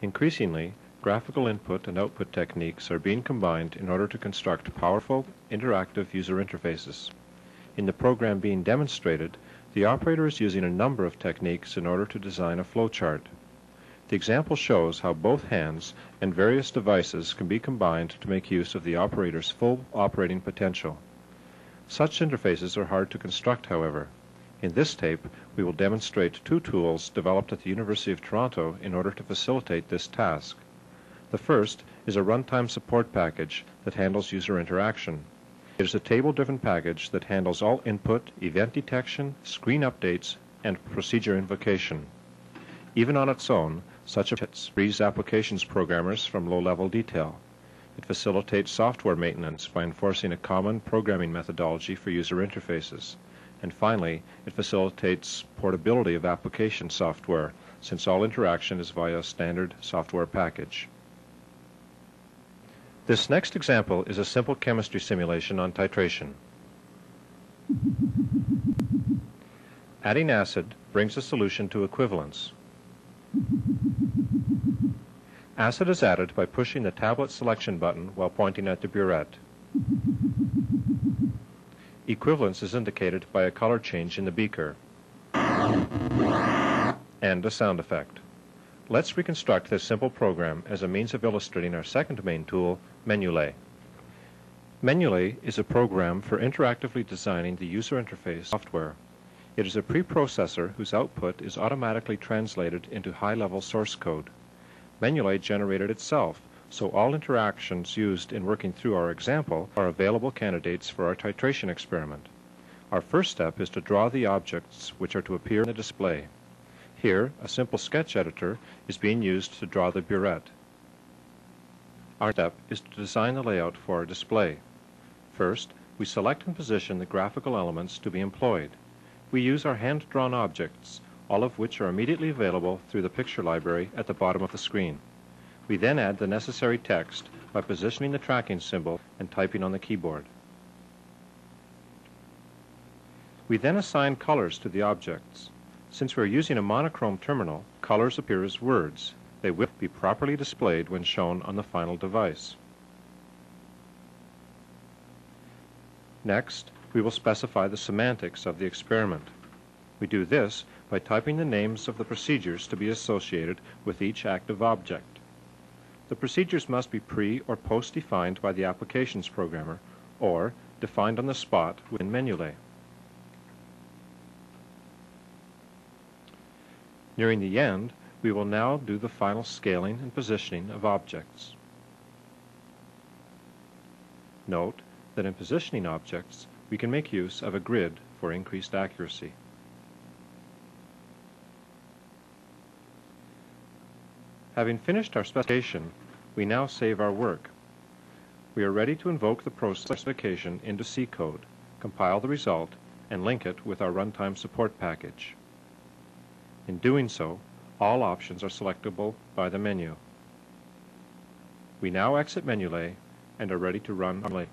Increasingly, graphical input and output techniques are being combined in order to construct powerful, interactive user interfaces. In the program being demonstrated, the operator is using a number of techniques in order to design a flowchart. The example shows how both hands and various devices can be combined to make use of the operator's full operating potential. Such interfaces are hard to construct, however. In this tape, we will demonstrate two tools developed at the University of Toronto in order to facilitate this task. The first is a runtime support package that handles user interaction. It is a table-driven package that handles all input, event detection, screen updates, and procedure invocation. Even on its own, such a frees applications programmers from low-level detail. It facilitates software maintenance by enforcing a common programming methodology for user interfaces. And finally, it facilitates portability of application software, since all interaction is via a standard software package. This next example is a simple chemistry simulation on titration. Adding acid brings a solution to equivalence. Acid is added by pushing the tablet selection button while pointing at the burette. Equivalence is indicated by a color change in the beaker and a sound effect. Let's reconstruct this simple program as a means of illustrating our second main tool, Menulay. Menulay is a program for interactively designing the user interface software. It is a preprocessor whose output is automatically translated into high-level source code. Menulay generated itself, so all interactions used in working through our example are available candidates for our titration experiment. Our first step is to draw the objects which are to appear in the display. Here, a simple sketch editor is being used to draw the burette. Our next step is to design the layout for our display. First, we select and position the graphical elements to be employed. We use our hand-drawn objects, all of which are immediately available through the picture library at the bottom of the screen. We then add the necessary text by positioning the tracking symbol and typing on the keyboard. We then assign colors to the objects. Since we are using a monochrome terminal, colors appear as words. They will be properly displayed when shown on the final device. Next, we will specify the semantics of the experiment. We do this by typing the names of the procedures to be associated with each active object. The procedures must be pre or post-defined by the applications programmer, or defined on the spot within Menulay. Nearing the end, we will now do the final scaling and positioning of objects. Note that in positioning objects, we can make use of a grid for increased accuracy. Having finished our specification, we now save our work. We are ready to invoke the process specification into C code, compile the result, and link it with our runtime support package. In doing so, all options are selectable by the menu. We now exit Menulay and are ready to run our.